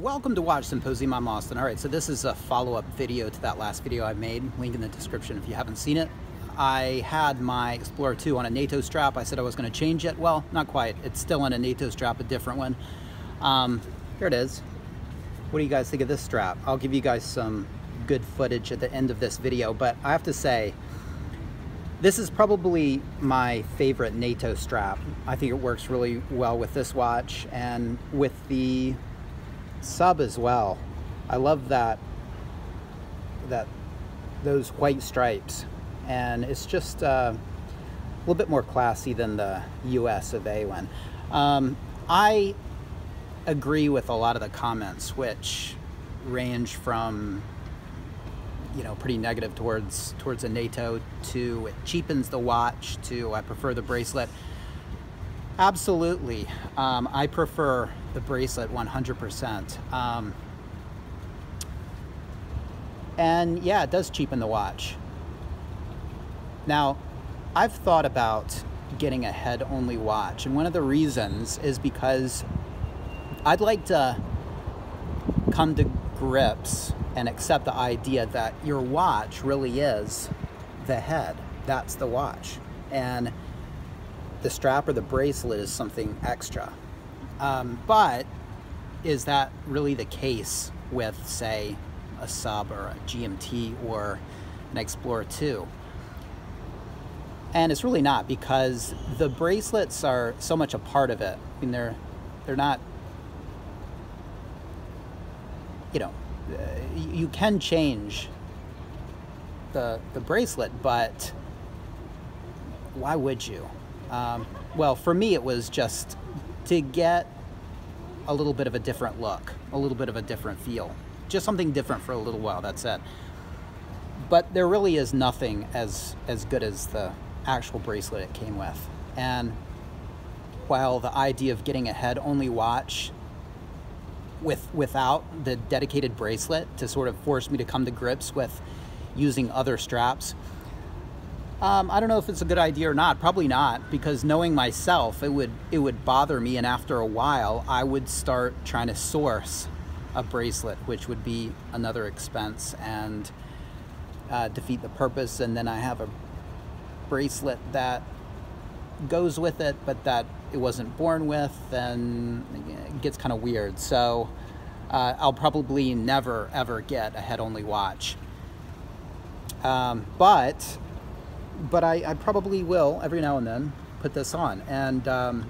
Welcome to Watch Symposium. I'm Austin. All right, so this is a follow-up video to that last video I made. Link in the description if you haven't seen it. I had my Explorer 2 on a NATO strap. I said I was going to change it. Well, not quite. It's still on a NATO strap, a different one. Um, here it is. What do you guys think of this strap? I'll give you guys some good footage at the end of this video, but I have to say, this is probably my favorite NATO strap. I think it works really well with this watch and with the sub as well. I love that that those white stripes and it's just uh, a little bit more classy than the US of A one. Um, I agree with a lot of the comments which range from you know pretty negative towards towards a NATO to it cheapens the watch to I prefer the bracelet. Absolutely, um, I prefer the bracelet 100%. Um, and yeah, it does cheapen the watch. Now, I've thought about getting a head-only watch, and one of the reasons is because I'd like to come to grips and accept the idea that your watch really is the head. That's the watch. And the strap or the bracelet is something extra. Um, but is that really the case with, say, a sub or a GMT or an Explorer 2? And it's really not because the bracelets are so much a part of it. I mean, they're they're not. You know, you can change the the bracelet, but why would you? Um, well, for me, it was just to get a little bit of a different look, a little bit of a different feel. Just something different for a little while, that's it. But there really is nothing as, as good as the actual bracelet it came with. And while the idea of getting a head-only watch with without the dedicated bracelet to sort of force me to come to grips with using other straps, um, I don't know if it's a good idea or not. Probably not, because knowing myself, it would it would bother me, and after a while, I would start trying to source a bracelet, which would be another expense and uh, defeat the purpose. And then I have a bracelet that goes with it, but that it wasn't born with, and it gets kind of weird. So uh, I'll probably never ever get a head-only watch. Um, but but I, I, probably will every now and then put this on. And um,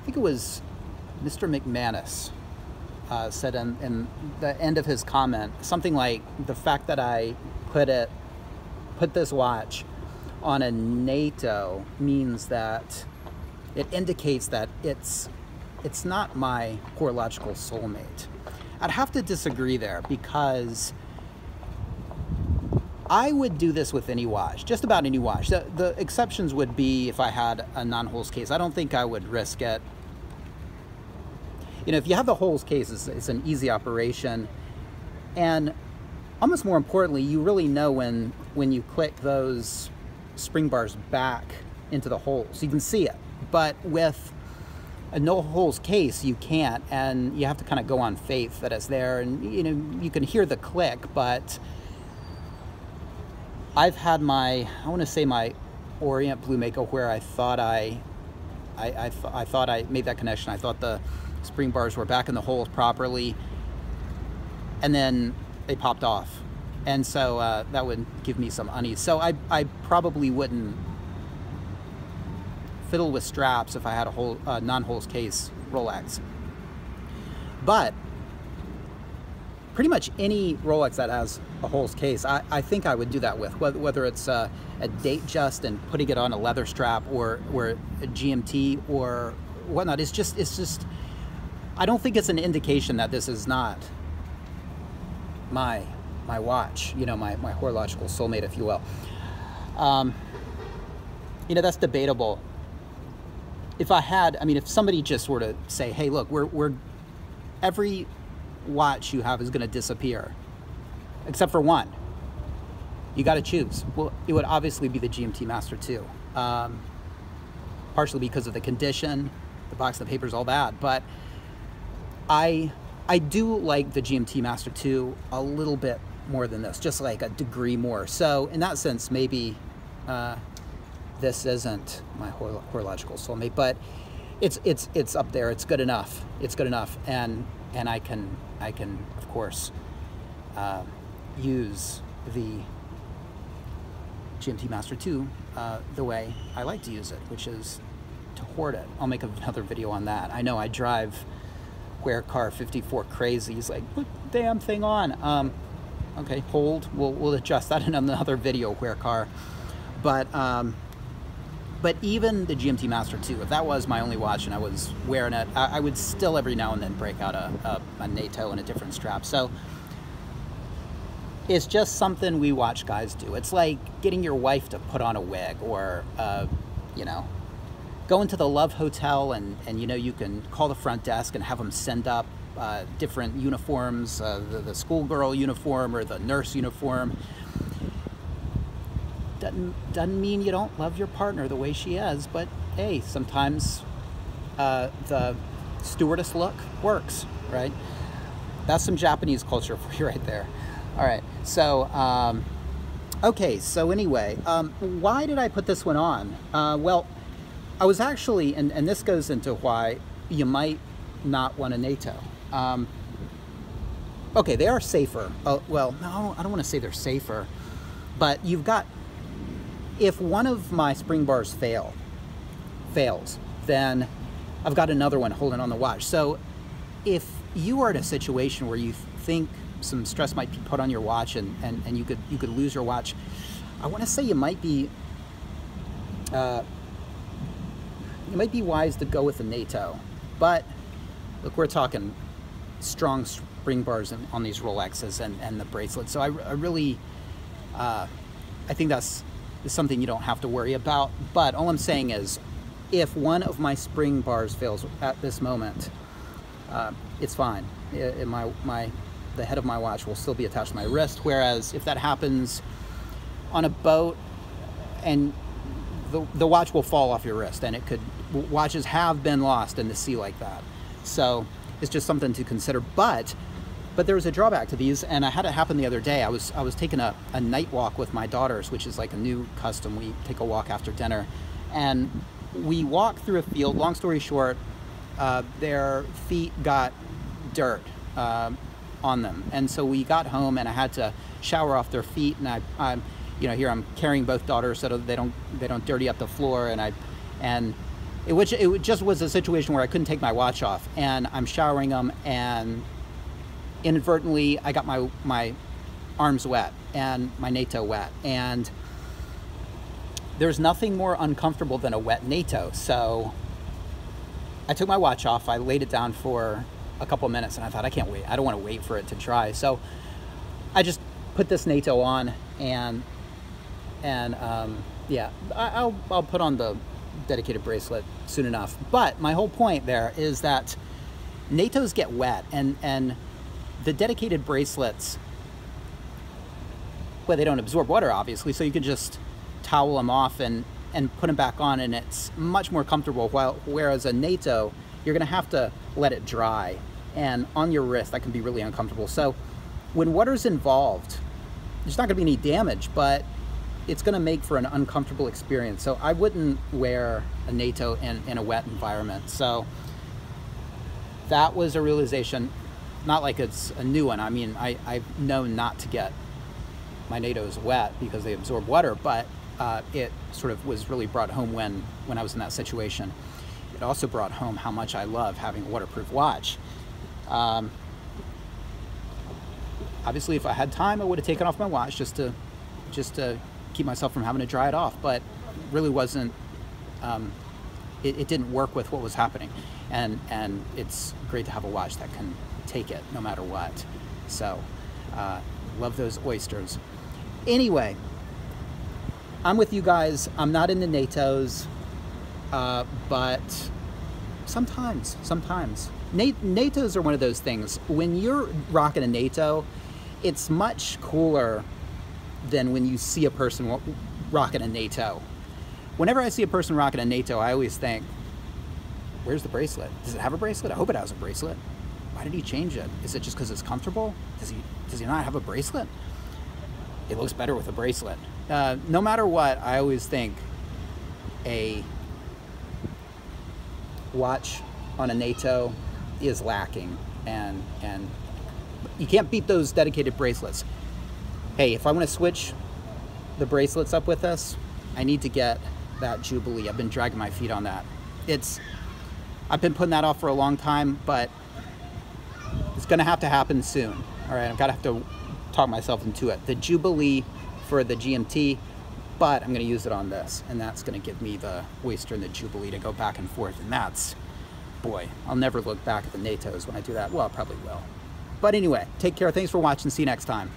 I think it was Mr. McManus uh, said in, in, the end of his comment something like the fact that I put it, put this watch on a NATO means that it indicates that it's it's not my horological soulmate. I'd have to disagree there because I would do this with any watch, just about any watch. The, the exceptions would be if I had a non-holes case. I don't think I would risk it. You know, if you have the holes case, it's, it's an easy operation. And almost more importantly, you really know when, when you click those spring bars back into the holes. You can see it. But with a no holes case, you can't, and you have to kind of go on faith that it's there. And, you know, you can hear the click, but I've had my, I want to say my Orient Blue Mako where I thought I, I, I, th I thought I made that connection. I thought the spring bars were back in the holes properly, and then they popped off. And so uh, that would give me some unease. So I, I probably wouldn't fiddle with straps if I had a whole non-holes case Rolex. But pretty much any Rolex that has a holes case, I, I think I would do that with, whether, whether it's a, a Datejust and putting it on a leather strap or, or a GMT or whatnot. It's just, it's just, I don't think it's an indication that this is not my, my watch, you know, my, my horological soulmate, if you will. Um, you know, that's debatable. If I had, I mean, if somebody just were to say, hey, look, we're, we're every watch you have is going to disappear, except for one. You got to choose. Well, it would obviously be the GMT Master 2, um, partially because of the condition, the box, the papers, all that. But I I do like the GMT Master 2 a little bit more than this, just like a degree more. So in that sense, maybe uh, this isn't my horological soulmate, but it's it's it's up there. It's good enough. It's good enough, and and I can I can of course uh, use the GMT Master 2 uh, the way I like to use it, which is to hoard it. I'll make another video on that. I know I drive where Wearcar 54 crazy. He's like, put the damn thing on. Um, okay, hold. We'll, we'll adjust that in another video, where Wearcar. But um, but even the GMT Master 2, if that was my only watch and I was wearing it, I, I would still every now and then break out a, a, a NATO and a different strap. So it's just something we watch guys do. It's like getting your wife to put on a wig or, uh, you know, going to the Love Hotel and, and, you know, you can call the front desk and have them send up uh, different uniforms, uh, the, the schoolgirl uniform or the nurse uniform. Doesn't, doesn't mean you don't love your partner the way she is, but hey, sometimes uh, the stewardess look works, right? That's some Japanese culture for you right there. All right, so, um, okay, so anyway, um, why did I put this one on? Uh, well, I was actually, and, and this goes into why you might not want a NATO. Um, okay, they are safer. Uh, well, no, I don't want to say they're safer, but you've got, if one of my spring bars fail, fails, then I've got another one holding on the watch. So if you are in a situation where you think some stress might be put on your watch and, and, and you could you could lose your watch. I want to say you might be uh, you might be wise to go with a NATO, but look, we're talking strong spring bars on these Rolexes and, and the bracelet. So I, I really, uh, I think that's something you don't have to worry about. But all I'm saying is, if one of my spring bars fails at this moment, uh, it's fine. It, it, my my the head of my watch will still be attached to my wrist. Whereas if that happens on a boat and the, the watch will fall off your wrist and it could, watches have been lost in the sea like that. So it's just something to consider. But but there was a drawback to these and I had it happen the other day. I was I was taking a, a night walk with my daughters, which is like a new custom. We take a walk after dinner and we walk through a field. Long story short, uh, their feet got dirt. Uh, on them. And so we got home and I had to shower off their feet and I, I'm, you know, here I'm carrying both daughters so they don't, they don't dirty up the floor and I, and it, which, it just was a situation where I couldn't take my watch off and I'm showering them and inadvertently I got my, my arms wet and my NATO wet and there's nothing more uncomfortable than a wet NATO. So I took my watch off, I laid it down for a couple minutes and I thought I can't wait. I don't want to wait for it to dry. So I just put this NATO on and and um, yeah, I, will I'll put on the dedicated bracelet soon enough. But my whole point there is that NATOs get wet and and the dedicated bracelets well they don't absorb water obviously so you can just towel them off and and put them back on and it's much more comfortable while whereas a NATO you're going to have to let it dry and on your wrist that can be really uncomfortable. So when water's involved there's not going to be any damage but it's going to make for an uncomfortable experience. So i wouldn't wear a nato in, in a wet environment. So that was a realization not like it's a new one i mean I, i've known not to get my natos wet because they absorb water but uh, it sort of was really brought home when when i was in that situation it also brought home how much i love having a waterproof watch um, obviously, if I had time, I would have taken off my watch just to just to keep myself from having to dry it off. But really wasn't. Um, it, it, didn't work with what was happening, and and it's great to have a watch that can take it no matter what. So, uh, love those oysters. Anyway, I'm with you guys. I'm not in the NATOs, uh, but sometimes, sometimes NATOs are one of those things. When you're rocking a NATO, it's much cooler than when you see a person rocking a NATO. Whenever I see a person rocking a NATO, I always think, where's the bracelet? Does it have a bracelet? I hope it has a bracelet. why did he change it? Is it just because it's comfortable? Does he does he not have a bracelet? It looks better with a bracelet. Uh, no matter what, I always think a watch on a NATO is lacking, and and you can't beat those dedicated bracelets. Hey, if I want to switch the bracelets up with us, I need to get that Jubilee. I've been dragging my feet on that. It's I've been putting that off for a long time, but it's going to have to happen soon. All right, I've got to have to talk myself into it. The Jubilee for the GMT, but I'm going to use it on this, and that's going to give me the Oyster and the Jubilee to go back and forth, and that's, boy, I'll never look back at the NATOs when I do that. Well, I probably will. But anyway, take care. Thanks for watching. See you next time.